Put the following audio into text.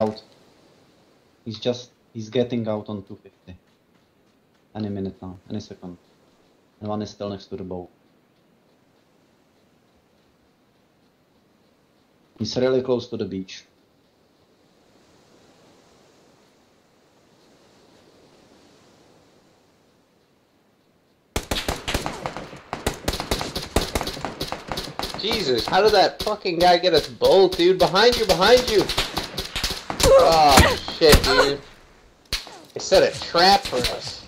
out. He's just he's getting out on 250. Any minute now, any second. And one is still next to the boat. He's really close to the beach. Jesus, how did that fucking guy get us both, dude? Behind you, behind you! Oh, shit, dude. They set a trap for us.